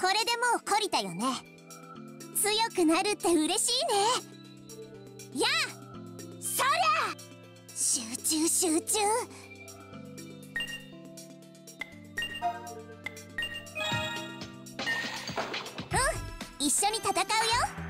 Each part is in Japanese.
これでもう懲りたよね。強くなるって嬉しいね。やあそりゃ。集中集中。うん一緒に戦うよ。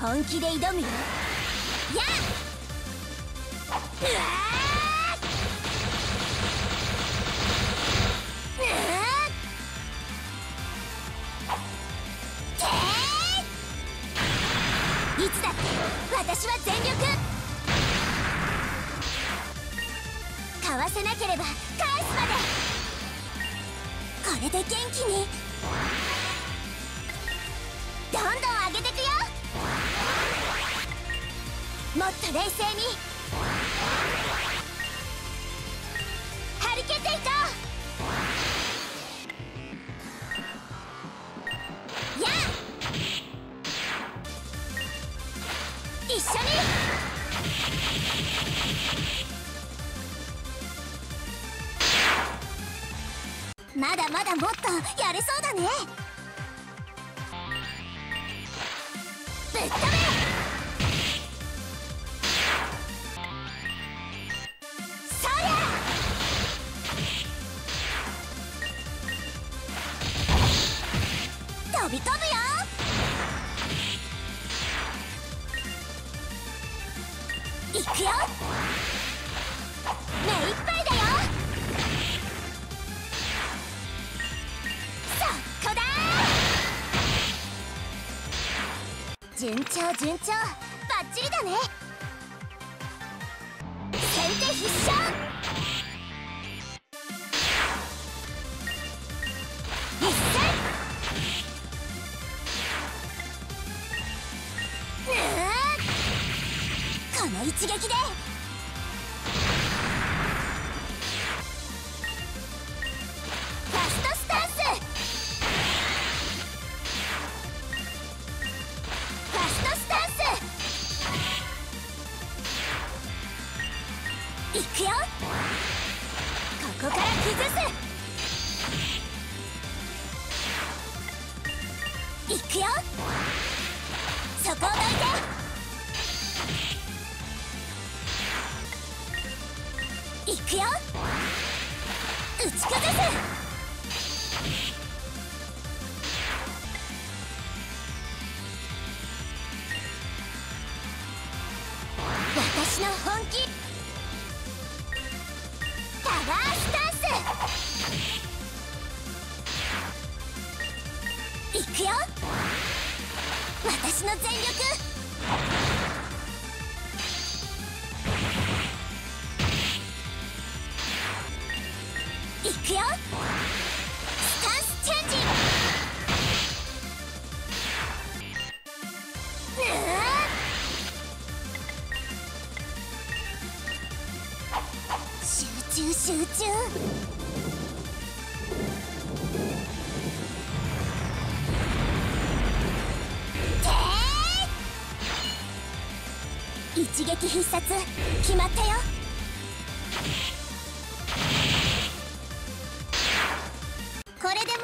本気で挑むよ。やあうわいつだって私は全力！かわせなければ返すまで！これで元気に。っと冷静に。張り切っていこう。やあ一緒に。まだまだもっとやれそうだね。飛び飛ぶよ。いくよ。目いっぱいだよ。そこだ。順調順調。バッチリだね。先手必勝。の一撃で。ファストスタンスファストスタンス。いくよ。ここから崩す。いくよ。そこをくよ。打ち崩す私の本気。タワースタンス。いくよ。私の全力。くよ。スタンスチェンジ。うわ集中。集中て一撃必殺。決まったよ。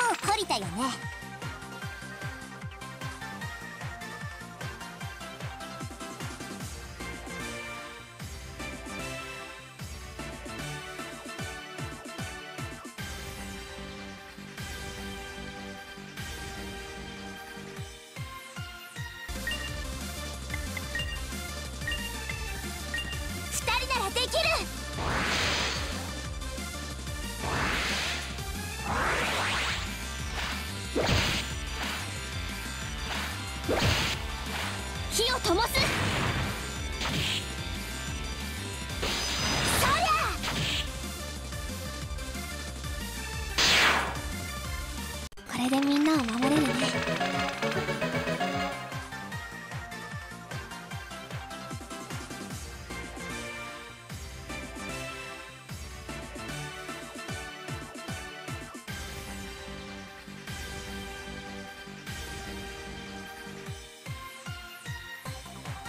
もう懲りたよね。